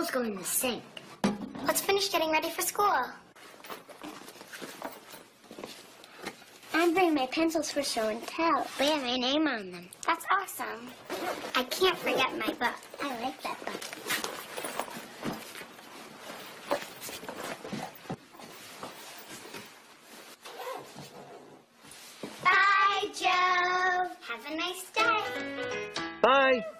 clothes go in sink. Let's finish getting ready for school. I'm bringing my pencils for show and tell. We have my name on them. That's awesome. I can't forget my book. I like that book. Bye, Joe. Have a nice day. Bye.